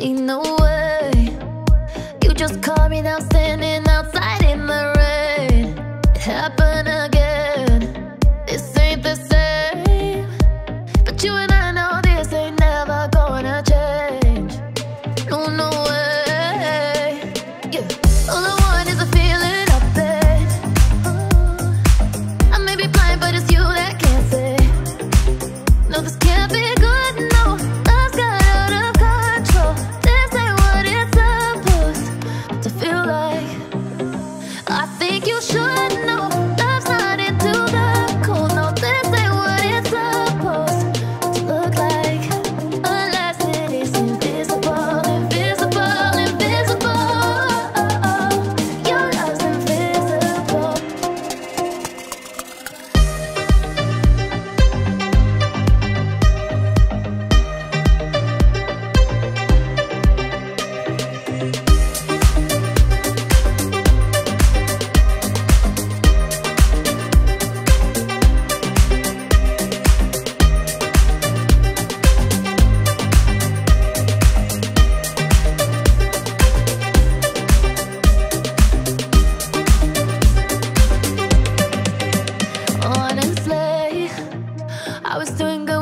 Ain't no way. You just caught me now standing outside in the rain. It happened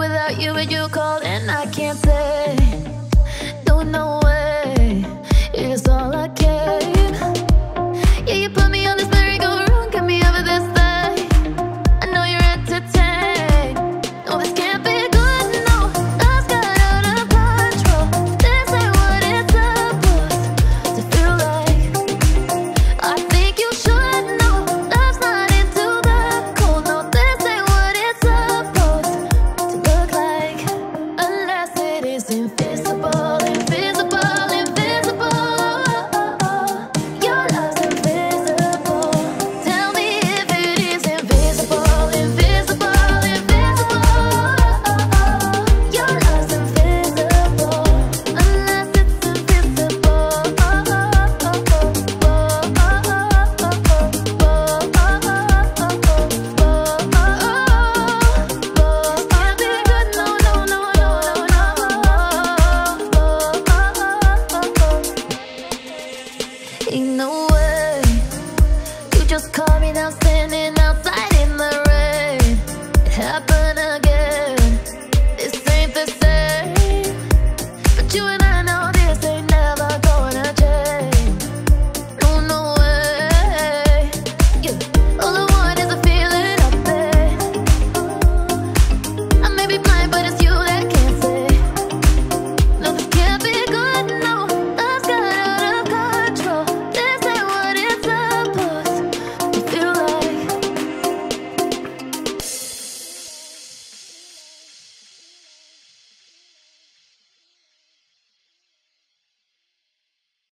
without you, but you called and I can't play. Don't know just caught